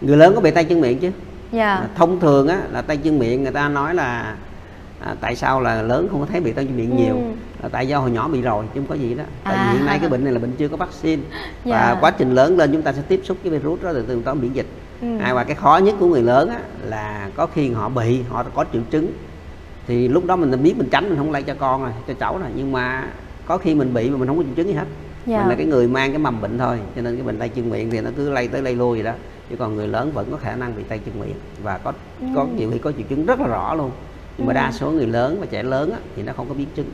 người lớn có bị tay chân miệng chứ dạ À, thông thường á là tay chân miệng người ta nói là à, tại sao là lớn không có thấy bị tay chân miệng nhiều Ừ. là tại do hồi nhỏ bị rồi chứ không có gì đó tại À. vì hiện nay cái bệnh này là bệnh chưa có vaccine Dạ. và quá trình lớn lên chúng ta sẽ tiếp xúc với virus đó từ từ có miễn dịch Ừ. à, và cái khó nhất của người lớn á, là có khi họ bị họ có triệu chứng thì lúc đó mình biết mình tránh mình không lây cho con rồi cho cháu rồi nhưng mà có khi mình bị mà mình không có triệu chứng gì hết Dạ. mình là cái người mang cái mầm bệnh thôi cho nên cái bệnh tay chân miệng thì nó cứ lây tới lây lui vậy đó chứ còn người lớn vẫn có khả năng bị tay chân miệng. Và có có nhiều khi có triệu chứng rất là rõ luôn. Nhưng mà Ừ. đa số người lớn và trẻ lớn á, thì nó không có biến chứng